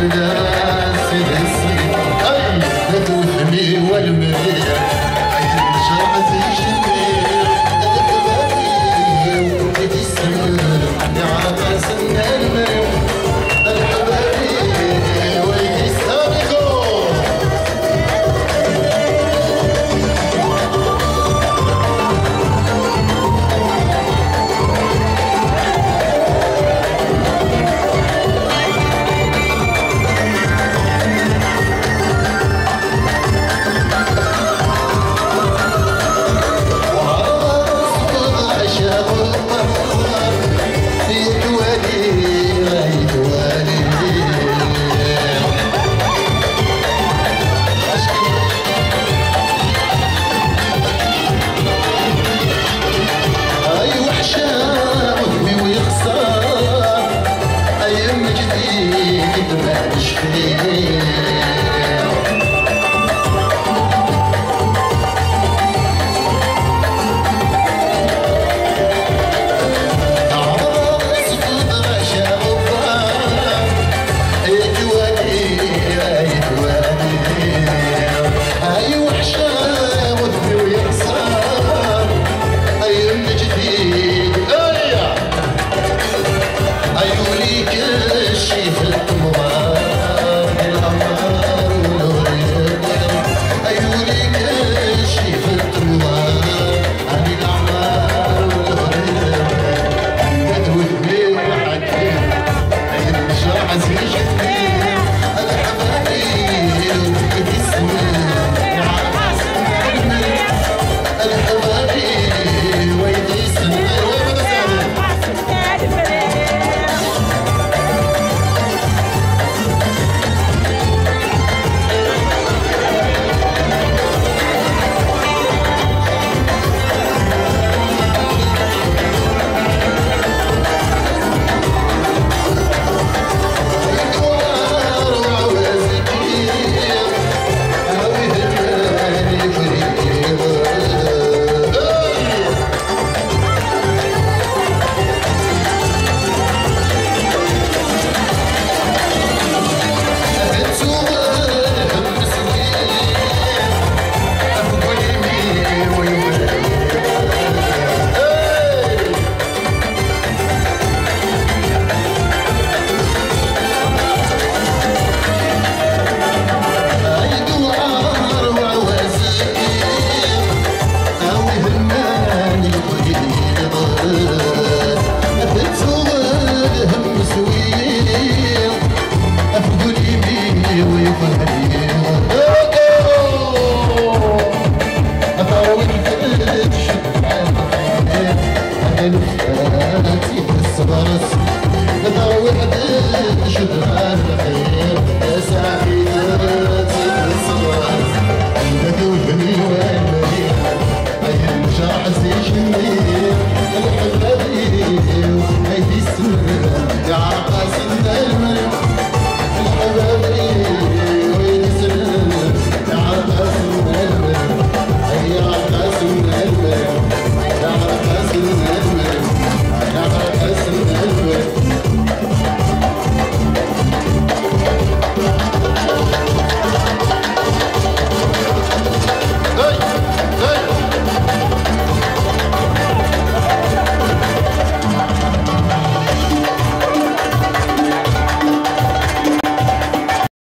Good job.